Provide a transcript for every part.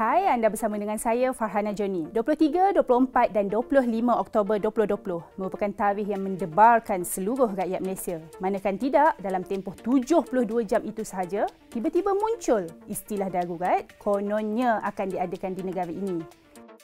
Hai, anda bersama dengan saya Farhana Joni. 23, 24 dan 25 Oktober 2020 merupakan tarikh yang mendebarkan seluruh rakyat Malaysia. Manakan tidak, dalam tempoh 72 jam itu sahaja, tiba-tiba muncul istilah darurat kononnya akan diadakan di negara ini.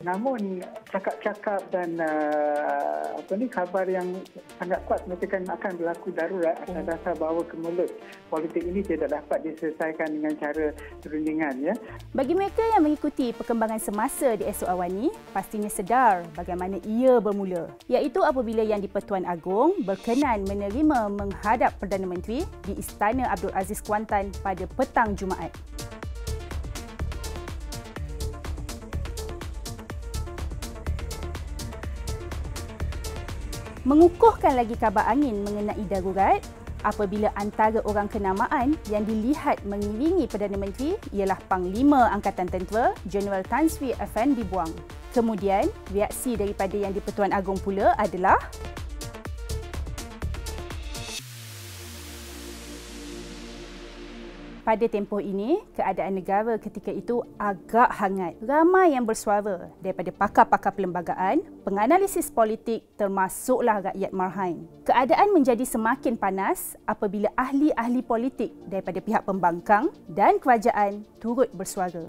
Namun cakap-cakap dan uh, apa ni khabar yang sangat kuat mengatakan akan berlaku darurat atas hmm. dasar bahawa kemulut politik ini tidak dapat diselesaikan dengan cara perundingan ya. Bagi mereka yang mengikuti perkembangan semasa di esok awan ini, pastinya sedar bagaimana ia bermula. Iaitu apabila Yang di-Pertuan Agong berkenan menerima menghadap Perdana Menteri di Istana Abdul Aziz Kuantan pada petang Jumaat. Mengukuhkan lagi kabar angin mengenai darurat apabila antara orang kenamaan yang dilihat mengiringi Perdana Menteri ialah Panglima Angkatan Tentera Jeneral Tan Sri Effendi Buang. Kemudian, reaksi daripada Yang di-Pertuan Agong pula adalah Pada tempoh ini, keadaan negara ketika itu agak hangat. Ramai yang bersuara daripada pakar-pakar perlembagaan, penganalisis politik termasuklah rakyat Marhain. Keadaan menjadi semakin panas apabila ahli-ahli politik daripada pihak pembangkang dan kerajaan turut bersuara.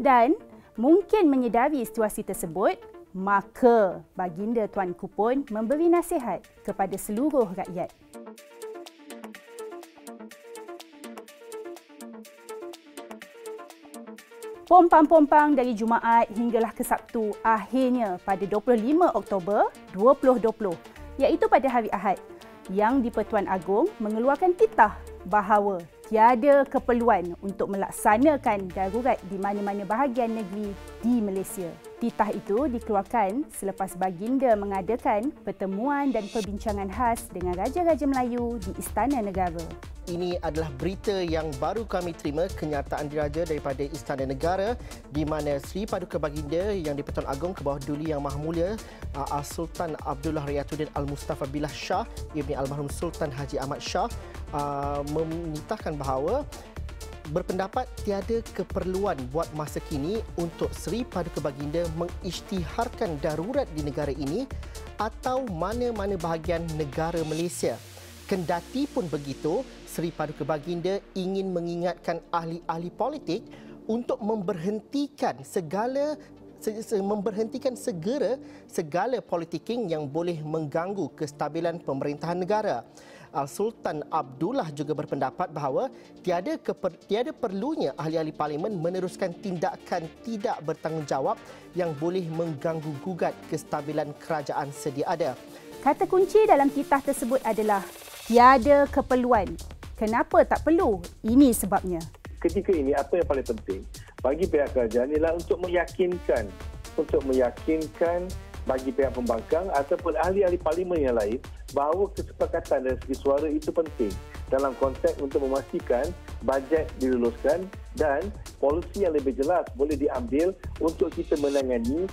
Dan mungkin menyedari situasi tersebut, maka baginda Tuan Kupon memberi nasihat kepada seluruh rakyat. Pompang-pompang dari Jumaat hinggalah ke Sabtu akhirnya pada 25 Oktober 2020 iaitu pada hari Ahad yang di-Pertuan Agong mengeluarkan titah bahawa tiada keperluan untuk melaksanakan darurat di mana-mana bahagian negeri di Malaysia. Titah itu dikeluarkan selepas baginda mengadakan pertemuan dan perbincangan khas dengan Raja-Raja Melayu di Istana Negara. Ini adalah berita yang baru kami terima kenyataan diraja daripada Istana Negara di mana Sri Paduka Baginda yang di-Pertuan Agong ke bawah Duli Yang Maha Mulia uh, Sultan Abdullah Riyatuddin Al-Mustafa Billah Shah Ibni Almarhum Sultan Haji Ahmad Shah uh, menitahkan bahawa berpendapat tiada keperluan buat masa kini untuk Seri Paduka Baginda mengisytiharkan darurat di negara ini atau mana-mana bahagian negara Malaysia. Kendati pun begitu, Seri Paduka Baginda ingin mengingatkan ahli-ahli politik untuk memberhentikan segala memberhentikan segera segala politiking yang boleh mengganggu kestabilan pemerintahan negara. Sultan Abdullah juga berpendapat bahawa tiada keper, tiada perlunya ahli-ahli parlimen meneruskan tindakan tidak bertanggungjawab yang boleh mengganggu gugat kestabilan kerajaan sedia ada. Kata kunci dalam titah tersebut adalah tiada keperluan. Kenapa tak perlu? Ini sebabnya. Ketika ini apa yang paling penting bagi pihak kerajaan ialah untuk meyakinkan untuk meyakinkan bagi pihak pembangkang ataupun ahli-ahli parlimen yang lain bahawa kesepakatan dari segi suara itu penting dalam konteks untuk memastikan bajet diluluskan dan polisi yang lebih jelas boleh diambil untuk kita menangani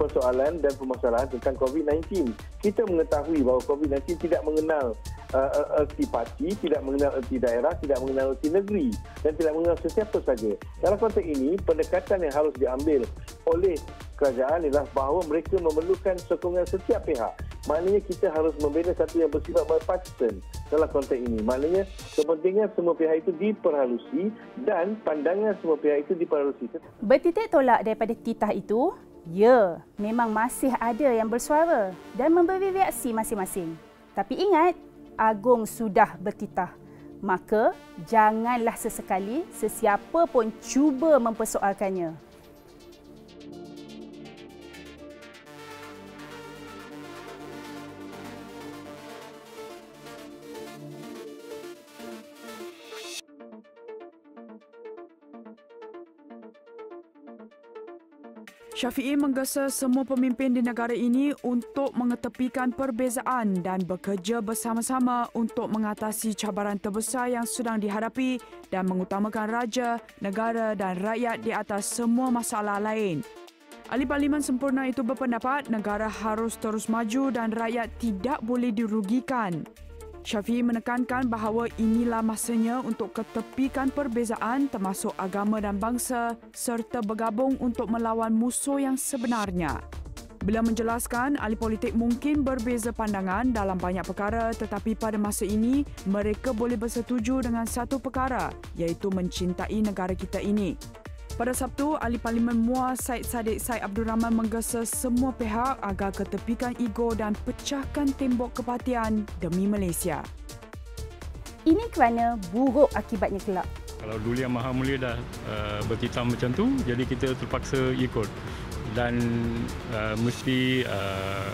persoalan dan permasalahan tentang COVID-19. Kita mengetahui bahawa COVID-19 tidak mengenal uh, uh, erti parti, tidak mengenal erti daerah, tidak mengenal erti negeri dan tidak mengenal sesiapa saja. Dalam konteks ini, pendekatan yang harus diambil oleh kerajaan ialah bahawa mereka memerlukan sokongan setiap pihak. Maknanya kita harus membina satu yang bersifat bipartisan dalam konteks ini. Maknanya kepentingan semua pihak itu diperhalusi dan pandangan semua pihak itu diperhalusi. Bertitik tolak daripada titah itu, ya, memang masih ada yang bersuara dan memberi reaksi masing-masing. Tapi ingat, Agong sudah bertitah. Maka janganlah sesekali sesiapa pun cuba mempersoalkannya. Syafi'i menggesa semua pemimpin di negara ini untuk mengetepikan perbezaan dan bekerja bersama-sama untuk mengatasi cabaran terbesar yang sedang dihadapi dan mengutamakan raja, negara dan rakyat di atas semua masalah lain. Ahli Parlimen Sempurna itu berpendapat negara harus terus maju dan rakyat tidak boleh dirugikan. Syafi'i menekankan bahawa inilah masanya untuk ketepikan perbezaan termasuk agama dan bangsa serta bergabung untuk melawan musuh yang sebenarnya. Beliau menjelaskan ahli politik mungkin berbeza pandangan dalam banyak perkara tetapi pada masa ini mereka boleh bersetuju dengan satu perkara iaitu mencintai negara kita ini. Pada Sabtu, Ahli Parlimen Muar Said Sadiq Said Abdul Rahman menggesa semua pihak agar ketepikan ego dan pecahkan tembok kepatian demi Malaysia. Ini kerana buruk akibatnya kelak. Kalau dulu yang Maha Mulia dah uh, berkitam macam tu, jadi kita terpaksa ikut. Dan uh, mesti uh,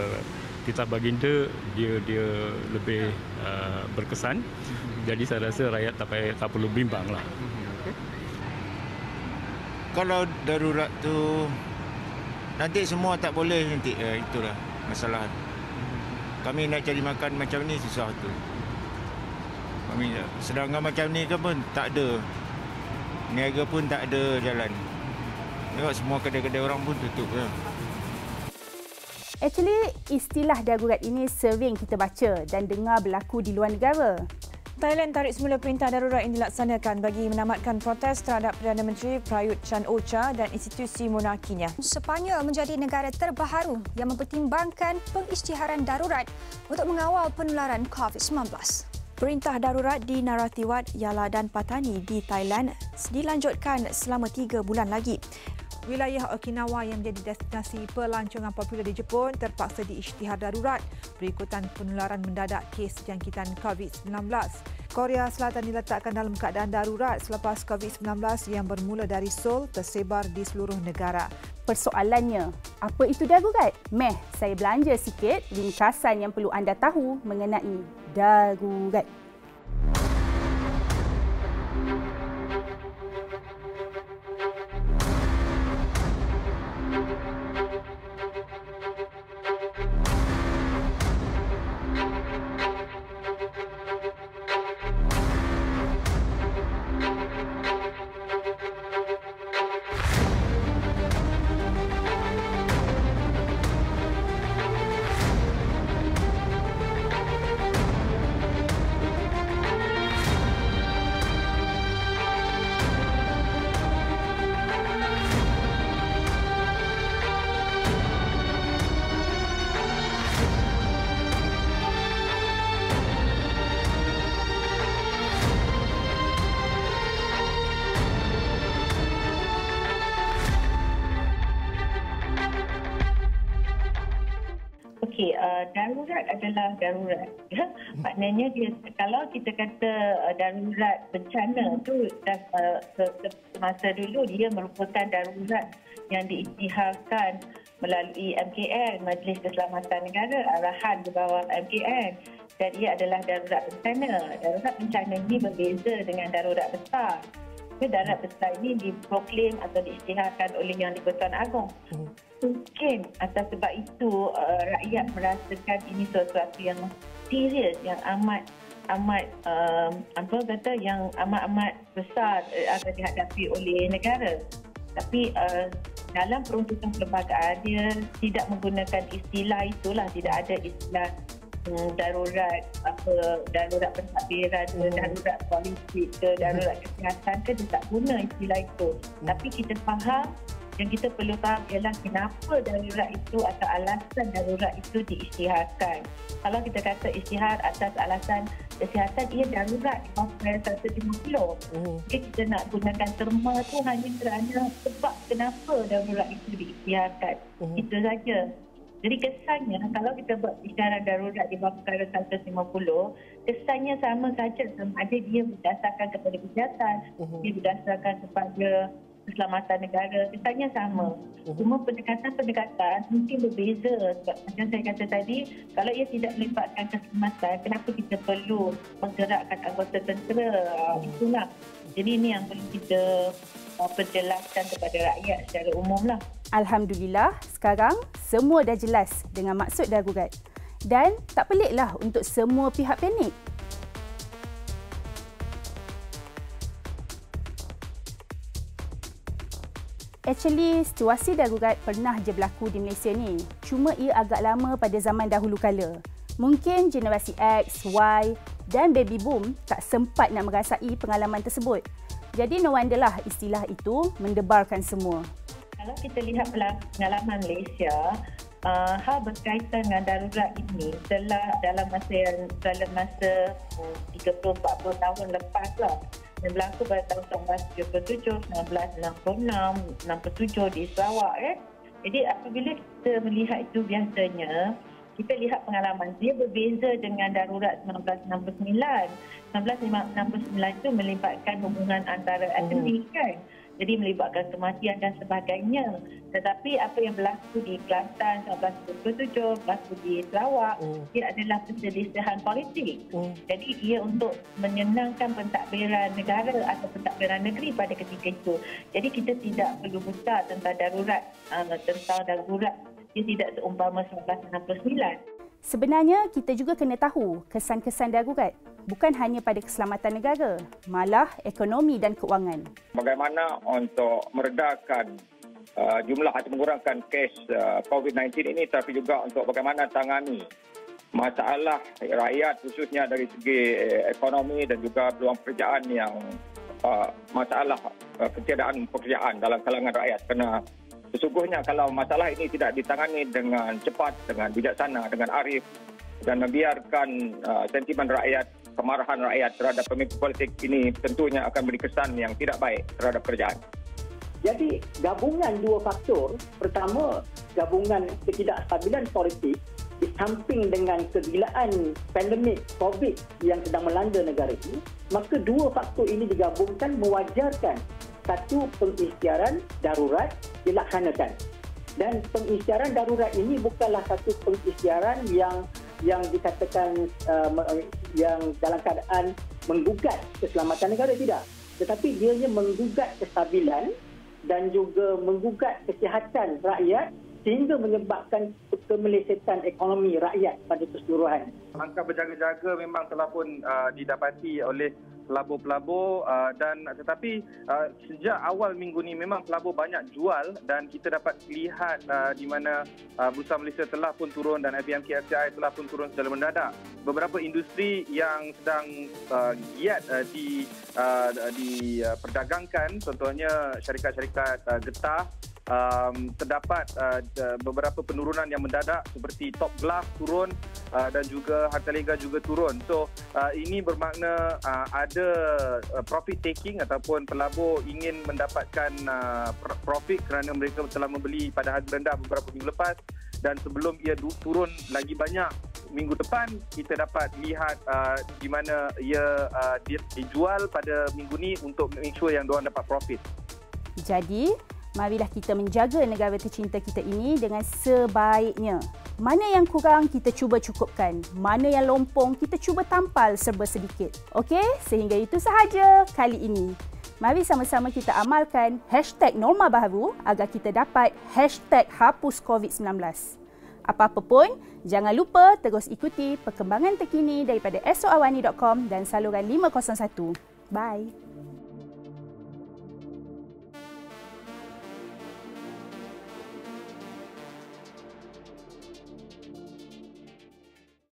uh, kita baginda dia dia lebih uh, berkesan. Jadi saya rasa rakyat tak, payah, tak perlu bimbang lah kalau darurat tu nanti semua tak boleh nanti eh, itulah masalah kami nak cari makan macam ni susah tu kami sedangkan macam ni ke pun tak ada niaga pun tak ada jalan tengok semua kedai-kedai orang pun tutup ya. Actually, istilah darurat ini sering kita baca dan dengar berlaku di luar negara. Thailand tarik semula perintah darurat yang dilaksanakan bagi menamatkan protes terhadap Perdana Menteri Prayut Chan Ocha dan institusi monarkinya. Sepanyol menjadi negara terbaharu yang mempertimbangkan pengisytiharan darurat untuk mengawal penularan COVID-19. Perintah darurat di Narathiwat, Yala dan Patani di Thailand dilanjutkan selama tiga bulan lagi. Wilayah Okinawa yang menjadi destinasi pelancongan popular di Jepun terpaksa diisytihar darurat berikutan penularan mendadak kes jangkitan COVID-19. Korea Selatan diletakkan dalam keadaan darurat selepas COVID-19 yang bermula dari Seoul tersebar di seluruh negara. Persoalannya, apa itu darurat? Meh, saya belanja sikit ringkasan yang perlu anda tahu mengenai darurat. Okey, uh, darurat adalah darurat. Ya? Maknanya dia kalau kita kata uh, darurat bencana tu dah uh, semasa dulu dia merupakan darurat yang diisytiharkan melalui MKN, Majlis Keselamatan Negara, arahan di bawah MKN dan ia adalah darurat bencana. Darurat bencana ini berbeza dengan darurat besar. Darurat besar ini diproklaim atau diisytiharkan oleh Yang di-Pertuan Agong. Hmm mungkin atas sebab itu uh, rakyat merasakan ini sesuatu yang serius yang amat amat um, apa kata yang amat-amat besar uh, akan dihadapi oleh negara tapi uh, dalam peruntukan perlembagaan dia tidak menggunakan istilah itulah tidak ada istilah um, darurat apa darurat pentadbiran hmm. darurat politik ke darurat kesihatan ke dia tak guna istilah itu hmm. tapi kita faham yang kita perlu faham ialah kenapa darurat itu atau alasan darurat itu diisytiharkan. Kalau kita kata isytihar atas alasan kesihatan, ia darurat di bawah 150. Hmm. Jadi kita nak gunakan terma tu hanya kerana sebab kenapa darurat itu diisytiharkan. Hmm. Itu saja. Jadi kesannya kalau kita buat isytiharan darurat di bawah perkara 150, kesannya sama saja sama ada dia berdasarkan kepada kesihatan, uh-huh. dia berdasarkan kepada keselamatan negara kesannya sama. Mhm. cuma pendekatan-pendekatan mungkin berbeza. Sebab macam saya kata tadi kalau ia tidak melibatkan keselamatan kenapa kita perlu menggerakkan anggota tentera? Uh, itulah. Jadi ini yang perlu kita uh, perjelaskan kepada rakyat secara umum lah Alhamdulillah sekarang semua dah jelas dengan maksud darurat dan tak peliklah untuk semua pihak panik Actually, situasi darurat pernah je berlaku di Malaysia ni. Cuma ia agak lama pada zaman dahulu kala. Mungkin generasi X, Y dan baby boom tak sempat nak merasai pengalaman tersebut. Jadi no wonder lah istilah itu mendebarkan semua. Kalau kita lihat pengalaman Malaysia, uh, hal berkaitan dengan darurat ini telah dalam masa yang dalam masa 30-40 hmm, tahun lepas lah berlaku pada tahun 1977, 1966, 67 di Sarawak. Eh. Jadi apabila kita melihat itu biasanya, kita lihat pengalaman dia berbeza dengan darurat 1969. 1969 itu melibatkan hubungan antara etnik kan jadi melibatkan kematian dan sebagainya. Tetapi apa yang berlaku di Kelantan 1927, berlaku di Sarawak, mm. ia adalah perselisihan politik. Mm. Jadi ia untuk menyenangkan pentadbiran negara atau pentadbiran negeri pada ketika itu. Jadi kita tidak perlu buta tentang darurat, uh, tentang darurat. Ia tidak seumpama 1969. Sebenarnya kita juga kena tahu kesan-kesan darurat bukan hanya pada keselamatan negara, malah ekonomi dan keuangan. Bagaimana untuk meredakan uh, jumlah atau mengurangkan kes uh, COVID-19 ini tapi juga untuk bagaimana tangani masalah rakyat khususnya dari segi uh, ekonomi dan juga peluang pekerjaan yang uh, masalah uh, ketiadaan pekerjaan dalam kalangan rakyat kerana Sesungguhnya kalau masalah ini tidak ditangani dengan cepat, dengan bijaksana, dengan arif dan membiarkan uh, sentimen rakyat, kemarahan rakyat terhadap pemimpin politik ini tentunya akan beri kesan yang tidak baik terhadap kerajaan. Jadi gabungan dua faktor, pertama gabungan ketidakstabilan politik di samping dengan kegilaan pandemik COVID yang sedang melanda negara ini, maka dua faktor ini digabungkan mewajarkan satu pengisytiharan darurat dilaksanakan. Dan pengisytiharan darurat ini bukanlah satu pengisytiharan yang yang dikatakan uh, yang dalam keadaan menggugat keselamatan negara tidak. Tetapi dia menggugat kestabilan dan juga menggugat kesihatan rakyat sehingga menyebabkan kemelesetan ekonomi rakyat pada keseluruhan. Angka berjaga-jaga memang telah pun uh, didapati oleh pelabur-pelabur uh, dan tetapi uh, sejak awal minggu ni memang pelabur banyak jual dan kita dapat lihat uh, di mana uh, Bursa Malaysia telah pun turun dan FBMK FCI telah pun turun secara mendadak. Beberapa industri yang sedang uh, giat uh, di uh, diperdagangkan contohnya syarikat-syarikat uh, getah um, terdapat uh, beberapa penurunan yang mendadak seperti top glass turun uh, dan juga harga lega juga turun. So uh, ini bermakna uh, ada uh, profit taking ataupun pelabur ingin mendapatkan uh, profit kerana mereka telah membeli pada harga rendah beberapa minggu lepas dan sebelum ia turun lagi banyak minggu depan kita dapat lihat uh, di mana ia uh, dijual pada minggu ni untuk make sure yang diorang dapat profit. Jadi, marilah kita menjaga negara tercinta kita ini dengan sebaiknya. Mana yang kurang kita cuba cukupkan. Mana yang lompong kita cuba tampal serba sedikit. Okey, sehingga itu sahaja kali ini. Mari sama-sama kita amalkan hashtag norma baru agar kita dapat hashtag hapus COVID-19. Apa-apa pun, jangan lupa terus ikuti perkembangan terkini daripada esokawani.com dan saluran 501. Bye.